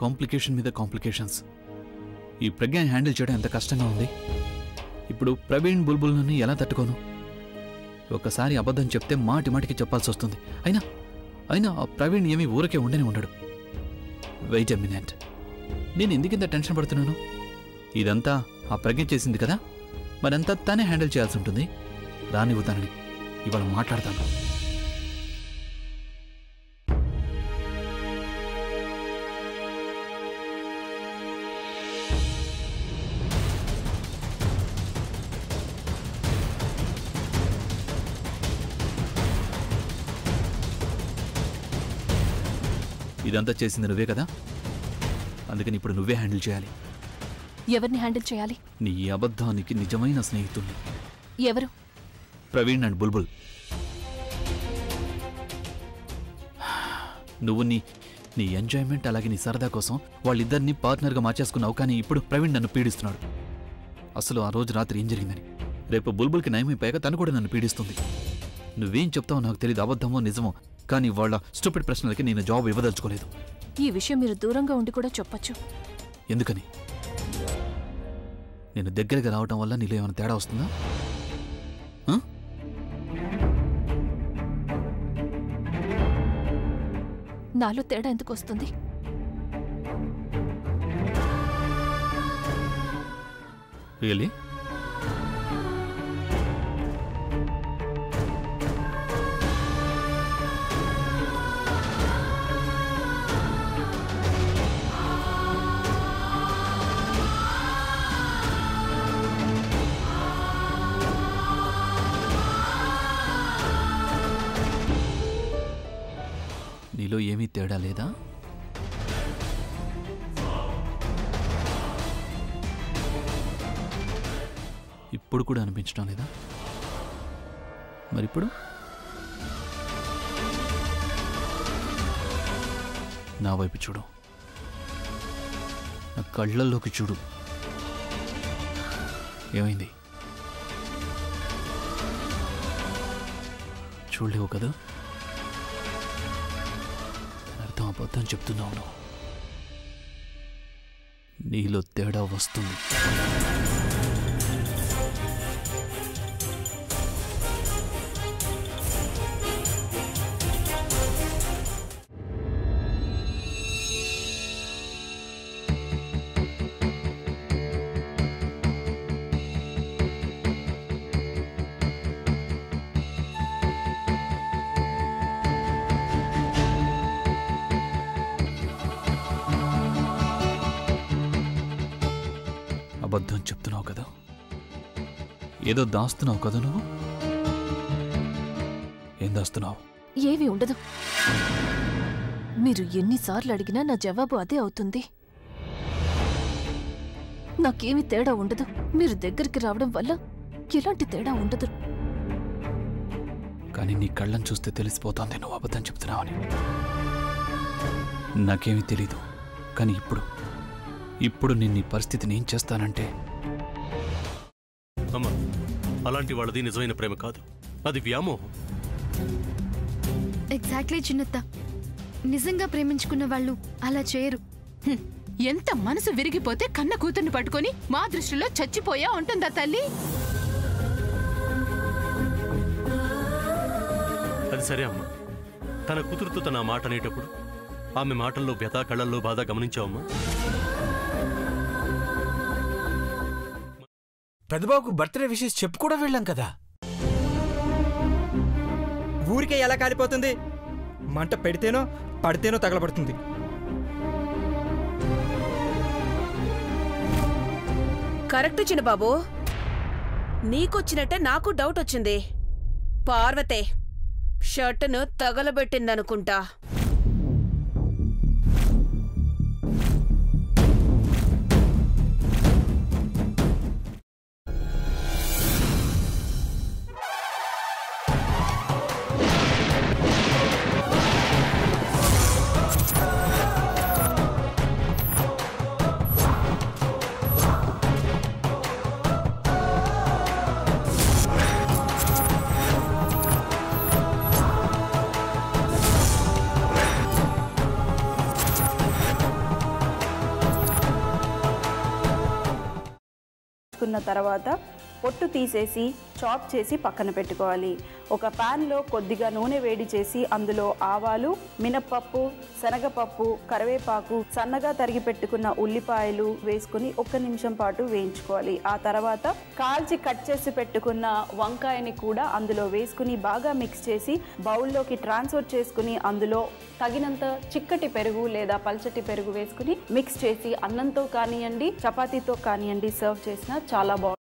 Complication మీద complications. ఈ ప్రజ్ఞ handle చేయడం ఎంత కష్టంగా ఉంది? ఇప్పుడు ప్రవీణ్ బుల్బుల్ని ఎలా తట్టుకోను? ఒకసారి అబద్ధం చెప్తే మాటి మాటికి చెప్పాల్సి వస్తుంది. అయినా అయినా ఆ ప్రవీణ్ ఏమీ ఊరికే ఉండని ఉండడు. వెయిట్ ఎ మినిట్ నేను ఎందుకింత టెన్షన్ పడుతున్నాను? ఇదంతా ఆ ప్రజ్ఞ చేసింది కదా? మరంతా తానే హ్యాండిల్ చేయాల్సి ఉంటుంది. రానివ్వుతానని ఇవాళ మాట్లాడతాను. ఇదంతా చేసింది నువ్వే కదా? అందుకని ఇప్పుడు నువ్వే హ్యాండిల్ చేయాలి. ఎవరిని హ్యాండిల్ చేయాలి? నీ అబద్ధానికి నిజమైన స్నేహితుణ్ణి. ఎవరు? ప్రవీణ్ అండ్ బుల్బుల్. నువ్వు నీ నీ ఎంజాయ్మెంట్ అలాగే నీ సరదా కోసం వాళ్ళిద్దరిని పార్ట్నర్గా మార్చేసుకున్నావు కానీ ఇప్పుడు ప్రవీణ్ నన్ను పీడిస్తున్నాడు. అసలు ఆ రోజు రాత్రి ఏం జరిగిందని? రేపు బుల్బుల్కి నయమైపోయాక తను కూడా నన్ను పీడిస్తుంది. నువ్వేం చెప్తావో నాకు తెలియదు అబద్ధమో నిజమో. కానీ వాళ్ళ స్టూపిడ్ ప్రశ్నలకి నేను జాబ్ ఇవ్వదలుచుకోలేదు. ఈ విషయం మీరు దూరంగా ఉండి కూడా చెప్పొచ్చు. ఎందుకని? నేను దగ్గరగా రావటం వల్ల నీలో ఏమైనా తేడా వస్తుందా? నాలో తేడా ఎందుకు వస్తుంది? రియలీ వాటిలో ఏమీ తేడా లేదా? ఇప్పుడు కూడా అనిపించడం లేదా? మరిప్పుడు? నా వైపు చూడు. నా కళ్ళల్లోకి చూడు. ఏమైంది? చూడలేవు కదా? దాని అబద్ధం చెప్తున్నావు నీలో తేడా వస్తుంది. అబద్ధం చెప్తున్నావు కదా? ఏదో దాస్తున్నావు కదా నువ్వు? ఏం దాస్తున్నావు? ఏవి ఉండదు. మీరు ఎన్నిసార్లు అడిగినా నా జవాబు అదే అవుతుంది. నాకేమి తేడా ఉండదు. మీరు దగ్గరికి రావడం వల్ల ఎలాంటి తేడా ఉండదు. కానీ నీ కళ్ళని చూస్తే తెలిసిపోతోంది నువ్వు అబద్ధం చెప్తున్నావని. నాకేమీ తెలీదు. కానీ ఇప్పుడు ఇప్పుడు నేను ఈ పరిస్థితిని ఏం చేస్తానంటే? అమ్మ అలాంటి వాళ్ళది నిజమైన ప్రేమ కాదు. అది వ్యామోహం. ఎగ్జాక్ట్లీ చిన్నత్త. నిజంగా ప్రేమించుకున్న వాళ్ళు అలా చేయరు. హ్మ్. ఎంత మనసు విరిగిపోతే కన్న కూతుర్ని పట్టుకొని మా దృష్టిలో చచ్చిపోయా ఉంటుందా తల్లి? అది సరే అమ్మ. తన కూతురుతో తన మాట అనేటప్పుడు ఆమె మాటల్లో వ్యథ కళ్ళల్లో బాధ గమనించావమ్మా? పెద్దబాబుకు బర్త్డే విషెస్ చెప్పు కూడా వెళ్ళాం కదా. ఊరికే ఎలా కాలిపోతుంది? మంట పెడితేనో పడితేనో తగలబడుతుంది. కరెక్ట్ చిన్నబాబు నీకొచ్చినట్టే నాకు డౌట్ వచ్చింది. పార్వతే షర్టును తగలబెట్టిందనుకుంటా. తీసుకున్న తర్వాత పొట్టు తీసేసి చాప్ చేసి పక్కన పెట్టుకోవాలి. ఒక ప్యాన్లో కొద్దిగా నూనె వేడి చేసి అందులో ఆవాలు మినప్పప్పు శనగపప్పు కరివేపాకు సన్నగా తరిగి పెట్టుకున్న ఉల్లిపాయలు వేసుకుని ఒక్క నిమిషం పాటు వేయించుకోవాలి. ఆ తర్వాత కాల్చి కట్ చేసి పెట్టుకున్న వంకాయని కూడా అందులో వేసుకుని బాగా మిక్స్ చేసి బౌల్లోకి ట్రాన్స్ఫర్ చేసుకుని అందులో తగినంత చిక్కటి పెరుగు లేదా పల్చటి పెరుగు వేసుకుని మిక్స్ చేసి అన్నంతో కానివ్వండి చపాతీతో కానివ్వండి సర్వ్ చేసినా చాలా బాగుంటుంది.